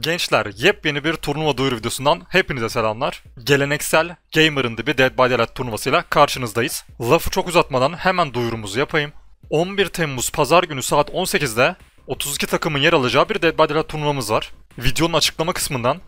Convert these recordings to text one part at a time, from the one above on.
Gençler yepyeni bir turnuva duyuru videosundan hepinize selamlar. Geleneksel Gamer'ın dibi Dead by Daylight turnuvasıyla karşınızdayız. Lafı çok uzatmadan hemen duyurumuzu yapayım. 11 Temmuz Pazar günü saat 18'de 32 takımın yer alacağı bir Dead by Daylight turnuvamız var. Videonun açıklama kısmından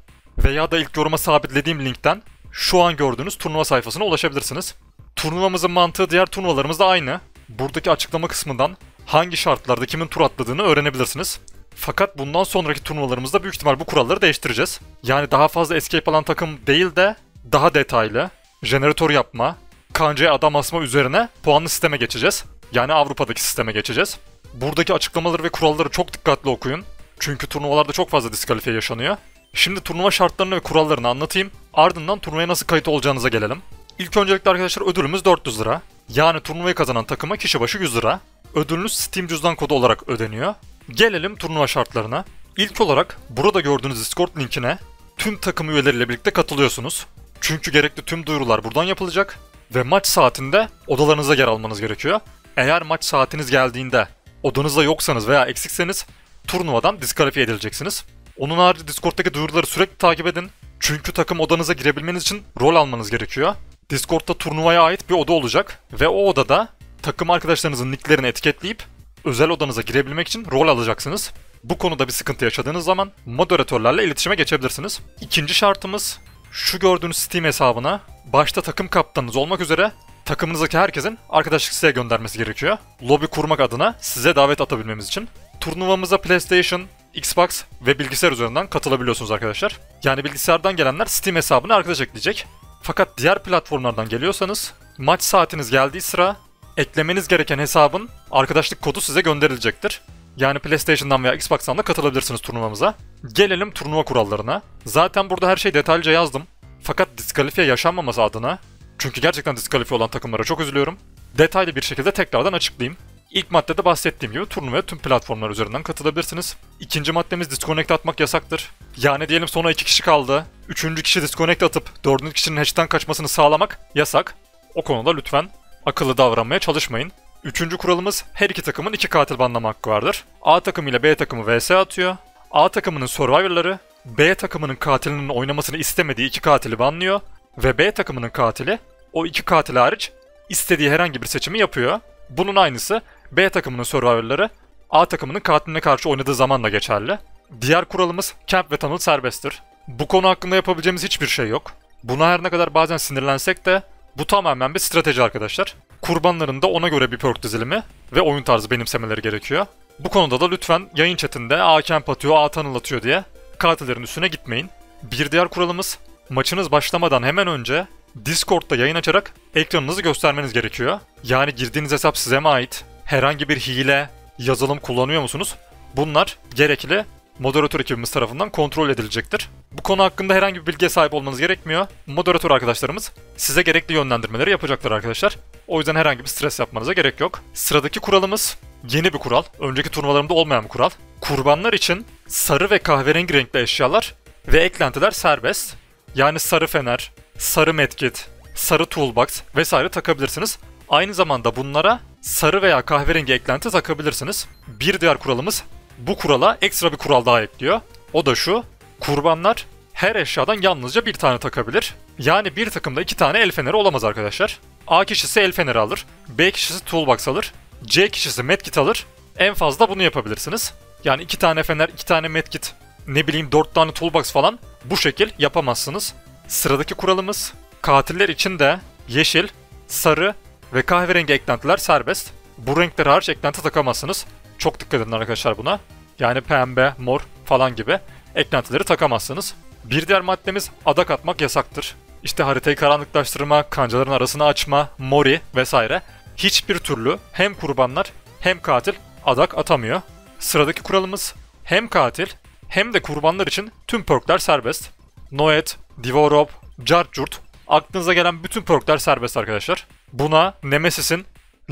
veya da ilk yoruma sabitlediğim linkten şu an gördüğünüz turnuva sayfasına ulaşabilirsiniz. Turnuvamızın mantığı diğer turnuvalarımızda aynı. Buradaki açıklama kısmından hangi şartlarda kimin tur atladığını öğrenebilirsiniz. Fakat bundan sonraki turnuvalarımızda büyük ihtimal bu kuralları değiştireceğiz. Yani daha fazla escape alan takım değil de daha detaylı, jeneratör yapma, kancaya adam asma üzerine puanlı sisteme geçeceğiz. Yani Avrupa'daki sisteme geçeceğiz. Buradaki açıklamaları ve kuralları çok dikkatli okuyun. Çünkü turnuvalarda çok fazla diskalifiye yaşanıyor. Şimdi turnuva şartlarını ve kurallarını anlatayım. Ardından turnuvaya nasıl kayıt olacağınıza gelelim. İlk öncelikle arkadaşlar ödülümüz 400 lira. Yani turnuvayı kazanan takıma kişi başı 100 lira. Ödülünüz Steam cüzdan kodu olarak ödeniyor. Gelelim turnuva şartlarına. İlk olarak burada gördüğünüz Discord linkine tüm takım üyeleriyle birlikte katılıyorsunuz. Çünkü gerekli tüm duyurular buradan yapılacak ve maç saatinde odalarınıza yer almanız gerekiyor. Eğer maç saatiniz geldiğinde odanızda yoksanız veya eksikseniz turnuvadan diskalifiye edileceksiniz. Onun harici Discord'daki duyuruları sürekli takip edin. Çünkü takım odanıza girebilmeniz için rol almanız gerekiyor. Discord'da turnuvaya ait bir oda olacak ve o odada takım arkadaşlarınızın nicklerini etiketleyip özel odanıza girebilmek için rol alacaksınız. Bu konuda bir sıkıntı yaşadığınız zaman moderatörlerle iletişime geçebilirsiniz. İkinci şartımız şu gördüğünüz Steam hesabına başta takım kaptanınız olmak üzere takımınızdaki herkesin arkadaşlık siteye göndermesi gerekiyor. Lobi kurmak adına size davet atabilmemiz için. Turnuvamıza PlayStation, Xbox ve bilgisayar üzerinden katılabiliyorsunuz arkadaşlar. Yani bilgisayardan gelenler Steam hesabına arkadaş ekleyecek. Fakat diğer platformlardan geliyorsanız maç saatiniz geldiği sıra eklemeniz gereken hesabın arkadaşlık kodu size gönderilecektir. Yani PlayStation'dan veya Xbox'tan da katılabilirsiniz turnuvamıza. Gelelim turnuva kurallarına. Zaten burada her şeyi detaylıca yazdım. Fakat diskalifiye yaşanmaması adına, çünkü gerçekten diskalifiye olan takımlara çok üzülüyorum. Detaylı bir şekilde tekrardan açıklayayım. İlk maddede bahsettiğim gibi turnuvaya tüm platformlar üzerinden katılabilirsiniz. İkinci maddemiz disconnect atmak yasaktır. Yani diyelim sonra iki kişi kaldı. Üçüncü kişi disconnect atıp dördüncü kişinin hatch'ten kaçmasını sağlamak yasak. O konuda lütfen akıllı davranmaya çalışmayın. Üçüncü kuralımız her iki takımın iki katil banlama hakkı vardır. A takımı ile B takımı vs atıyor. A takımının survivorları B takımının katilinin oynamasını istemediği iki katili banlıyor ve B takımının katili o iki katil hariç istediği herhangi bir seçimi yapıyor. Bunun aynısı B takımının survivorları A takımının katiline karşı oynadığı zaman da geçerli. Diğer kuralımız camp ve tunnel serbesttir. Bu konu hakkında yapabileceğimiz hiçbir şey yok. Buna her ne kadar bazen sinirlensek de bu tamamen bir strateji arkadaşlar. Kurbanların da ona göre bir perk dizilimi ve oyun tarzı benimsemeleri gerekiyor. Bu konuda da lütfen yayın chatinde A camp atıyor, A tunnel atıyor diye katillerin üstüne gitmeyin. Bir diğer kuralımız maçınız başlamadan hemen önce Discord'da yayın açarak ekranınızı göstermeniz gerekiyor. Yani girdiğiniz hesap size mi ait? Herhangi bir hile, yazılım kullanıyor musunuz? Bunlar gerekli moderatör ekibimiz tarafından kontrol edilecektir. Bu konu hakkında herhangi bir bilgiye sahip olmanız gerekmiyor. Moderatör arkadaşlarımız size gerekli yönlendirmeleri yapacaklar arkadaşlar. O yüzden herhangi bir stres yapmanıza gerek yok. Sıradaki kuralımız yeni bir kural. Önceki turnuvalarımda olmayan bir kural. Kurbanlar için sarı ve kahverengi renkli eşyalar ve eklentiler serbest. Yani sarı fener, sarı medkit, sarı toolbox vesaire takabilirsiniz. Aynı zamanda bunlara sarı veya kahverengi eklenti takabilirsiniz. Bir diğer kuralımız bu kurala ekstra bir kural daha ekliyor. O da şu. Kurbanlar her eşyadan yalnızca bir tane takabilir. Yani bir takımda iki tane el feneri olamaz arkadaşlar. A kişisi el feneri alır, B kişisi toolbox alır, C kişisi medkit alır. En fazla bunu yapabilirsiniz. Yani iki tane fener, iki tane medkit, ne bileyim dört tane toolbox falan bu şekil yapamazsınız. Sıradaki kuralımız katiller için de yeşil, sarı ve kahverengi eklentiler serbest. Bu renkler hariç eklenti takamazsınız. Çok dikkat edin arkadaşlar buna. Yani pembe, mor falan gibi eklentileri takamazsınız. Bir diğer maddemiz adak atmak yasaktır. İşte haritayı karanlıklaştırma, kancaların arasını açma, mori vesaire. Hiçbir türlü hem kurbanlar hem katil adak atamıyor. Sıradaki kuralımız hem katil hem de kurbanlar için tüm perkler serbest. Noet, Divorop, Jarjurt, aklınıza gelen bütün perkler serbest arkadaşlar. Buna Nemesis'in,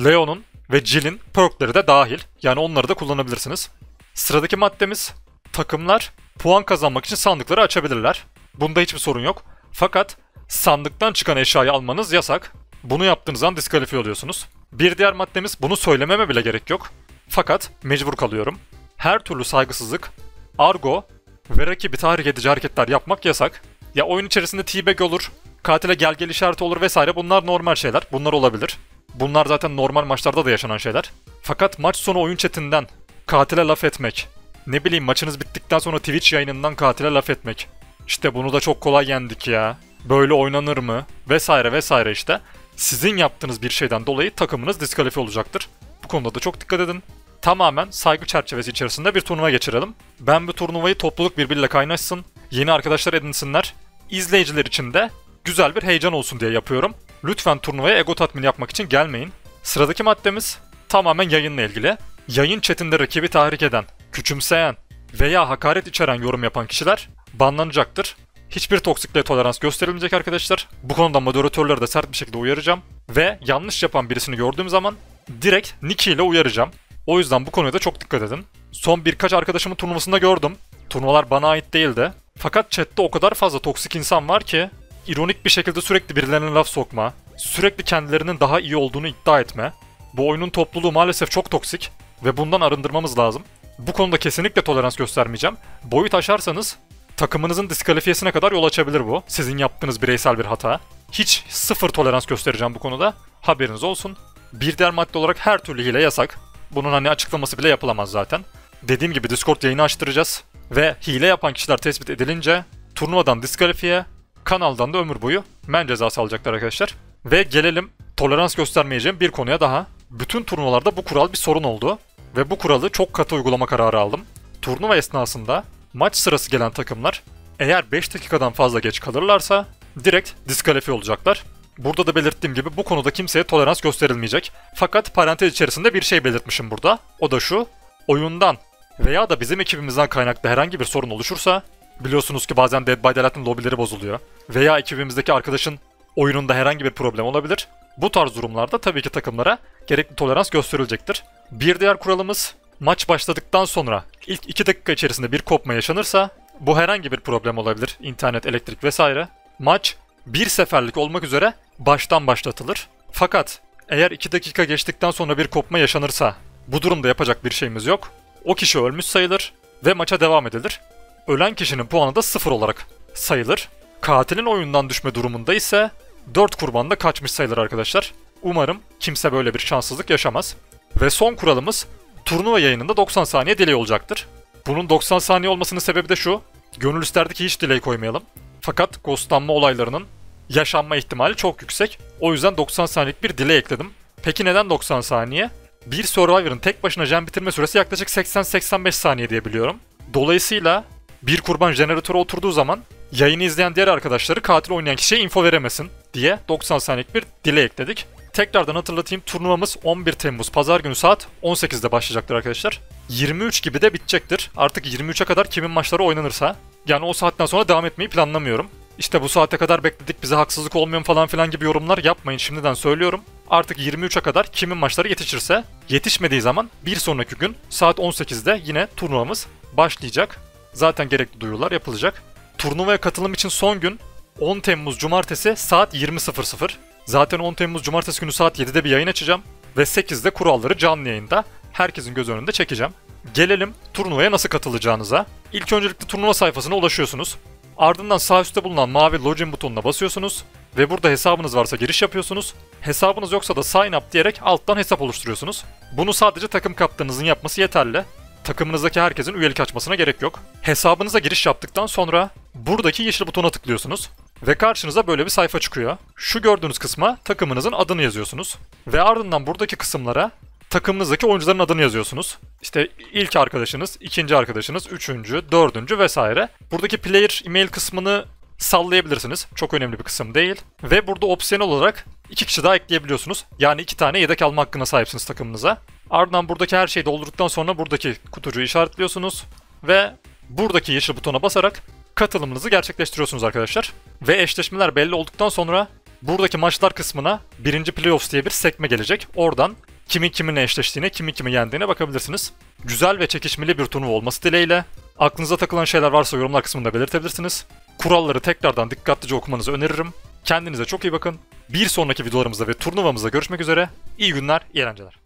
Leon'un ve Jill'in perkleri de dahil. Yani onları da kullanabilirsiniz. Sıradaki maddemiz takımlar puan kazanmak için sandıkları açabilirler. Bunda hiçbir sorun yok. Fakat sandıktan çıkan eşyayı almanız yasak. Bunu yaptığınız an diskalifiye oluyorsunuz. Bir diğer maddemiz bunu söylememe bile gerek yok. Fakat mecbur kalıyorum. Her türlü saygısızlık, argo ve rakibi tahrik edici hareketler yapmak yasak. Ya oyun içerisinde T-Bag olur, katile gel gel işareti olur vesaire bunlar normal şeyler. Bunlar olabilir. Bunlar zaten normal maçlarda da yaşanan şeyler. Fakat maç sonu oyun chatinden katile laf etmek, ne bileyim maçınız bittikten sonra Twitch yayınından katile laf etmek. İşte bunu da çok kolay yendik ya. Böyle oynanır mı? Vesaire vesaire işte. Sizin yaptığınız bir şeyden dolayı takımınız diskalifiye olacaktır. Bu konuda da çok dikkat edin. Tamamen saygı çerçevesi içerisinde bir turnuva geçirelim. Ben bu turnuvayı topluluk birbiriyle kaynaşsın, yeni arkadaşlar edinsinler. İzleyiciler için de güzel bir heyecan olsun diye yapıyorum. Lütfen turnuvaya ego tatmin yapmak için gelmeyin. Sıradaki maddemiz tamamen yayınla ilgili. Yayın chatinde rakibi tahrik eden, küçümseyen veya hakaret içeren yorum yapan kişiler banlanacaktır. Hiçbir toksikliğe tolerans gösterilmeyecek arkadaşlar. Bu konuda moderatörleri de sert bir şekilde uyaracağım. Ve yanlış yapan birisini gördüğüm zaman direkt Niki ile uyaracağım. O yüzden bu konuya da çok dikkat edin. Son birkaç arkadaşımın turnuvasında gördüm. Turnuvalar bana ait değildi. Fakat chatte o kadar fazla toksik insan var ki ironik bir şekilde sürekli birilerine laf sokma, sürekli kendilerinin daha iyi olduğunu iddia etme. Bu oyunun topluluğu maalesef çok toksik ve bundan arındırmamız lazım. Bu konuda kesinlikle tolerans göstermeyeceğim. Boyut aşarsanız takımınızın diskalifiyesine kadar yol açabilir bu. Sizin yaptığınız bireysel bir hata. Hiç sıfır tolerans göstereceğim bu konuda. Haberiniz olsun. Bir diğer madde olarak her türlü hile yasak. Bunun hani açıklaması bile yapılamaz zaten. Dediğim gibi Discord yayını açtıracağız. Ve hile yapan kişiler tespit edilince turnuvadan diskalifiye, kanaldan da ömür boyu men cezası alacaklar arkadaşlar. Ve gelelim tolerans göstermeyeceğim bir konuya daha. Bütün turnuvalarda bu kural bir sorun oldu. Ve bu kuralı çok katı uygulama kararı aldım. Turnuva esnasında maç sırası gelen takımlar eğer 5 dakikadan fazla geç kalırlarsa direkt diskalifiye olacaklar. Burada da belirttiğim gibi bu konuda kimseye tolerans gösterilmeyecek. Fakat parantez içerisinde bir şey belirtmişim burada. O da şu. Oyundan veya da bizim ekibimizden kaynaklı herhangi bir sorun oluşursa biliyorsunuz ki bazen Dead by Daylight'ın lobileri bozuluyor. Veya ekibimizdeki arkadaşın oyununda herhangi bir problem olabilir. Bu tarz durumlarda tabii ki takımlara gerekli tolerans gösterilecektir. Bir diğer kuralımız maç başladıktan sonra ilk 2 dakika içerisinde bir kopma yaşanırsa bu herhangi bir problem olabilir. internet, elektrik vesaire. Maç bir seferlik olmak üzere baştan başlatılır. Fakat eğer 2 dakika geçtikten sonra bir kopma yaşanırsa bu durumda yapacak bir şeyimiz yok. O kişi ölmüş sayılır ve maça devam edilir. Ölen kişinin puanı da sıfır olarak sayılır. Katilin oyundan düşme durumunda ise 4 kurban da kaçmış sayılır arkadaşlar. Umarım kimse böyle bir şanssızlık yaşamaz. Ve son kuralımız turnuva yayınında 90 saniye delay olacaktır. Bunun 90 saniye olmasının sebebi de şu. Gönül isterdi ki hiç delay koymayalım. Fakat ghostlanma olaylarının yaşanma ihtimali çok yüksek. O yüzden 90 saniyelik bir delay ekledim. Peki neden 90 saniye? Bir Survivor'ın tek başına jam bitirme süresi yaklaşık 80-85 saniye diye biliyorum. Dolayısıyla bir kurban jeneratöre oturduğu zaman yayını izleyen diğer arkadaşları katil oynayan kişiye info veremesin diye 90 saniyelik bir delay ekledik. Tekrardan hatırlatayım turnuvamız 11 Temmuz Pazar günü saat 18'de başlayacaktır arkadaşlar. 23 gibi de bitecektir. Artık 23'e kadar kimin maçları oynanırsa. Yani o saatten sonra devam etmeyi planlamıyorum. İşte bu saate kadar bekledik bize haksızlık olmuyor falan filan gibi yorumlar yapmayın şimdiden söylüyorum. Artık 23'e kadar kimin maçları yetişirse yetişmediği zaman bir sonraki gün saat 18'de yine turnuvamız başlayacak. Zaten gerekli duyurular yapılacak. Turnuvaya katılım için son gün 10 Temmuz Cumartesi saat 20.00. Zaten 10 Temmuz Cumartesi günü saat 7'de bir yayın açacağım. Ve 8'de kuralları canlı yayında herkesin göz önünde çekeceğim. Gelelim turnuvaya nasıl katılacağınıza. İlk öncelikle turnuva sayfasına ulaşıyorsunuz. Ardından sağ üstte bulunan mavi login butonuna basıyorsunuz ve burada hesabınız varsa giriş yapıyorsunuz. Hesabınız yoksa da sign up diyerek alttan hesap oluşturuyorsunuz. Bunu sadece takım kaptanınızın yapması yeterli. Takımınızdaki herkesin üyelik açmasına gerek yok. Hesabınıza giriş yaptıktan sonra buradaki yeşil butona tıklıyorsunuz. Ve karşınıza böyle bir sayfa çıkıyor. Şu gördüğünüz kısma takımınızın adını yazıyorsunuz. Ve ardından buradaki kısımlara takımınızdaki oyuncuların adını yazıyorsunuz. İşte ilk arkadaşınız, ikinci arkadaşınız, üçüncü, dördüncü vesaire. Buradaki player email kısmını sallayabilirsiniz. Çok önemli bir kısım değil. Ve burada opsiyonel olarak iki kişi daha ekleyebiliyorsunuz. Yani iki tane yedek alma hakkına sahipsiniz takımınıza. Ardından buradaki her şeyi doldurduktan sonra buradaki kutucuğu işaretliyorsunuz. Ve buradaki yeşil butona basarak katılımınızı gerçekleştiriyorsunuz arkadaşlar. Ve eşleşmeler belli olduktan sonra buradaki maçlar kısmına birinci playoffs diye bir sekme gelecek. Oradan kimin kiminle eşleştiğine, kimin kimi yendiğine bakabilirsiniz. Güzel ve çekişmeli bir turnuva olması dileğiyle. Aklınıza takılan şeyler varsa yorumlar kısmında belirtebilirsiniz. Kuralları tekrardan dikkatlice okumanızı öneririm. Kendinize çok iyi bakın. Bir sonraki videolarımızda ve turnuvamızda görüşmek üzere. İyi günler, iyi eğlenceler.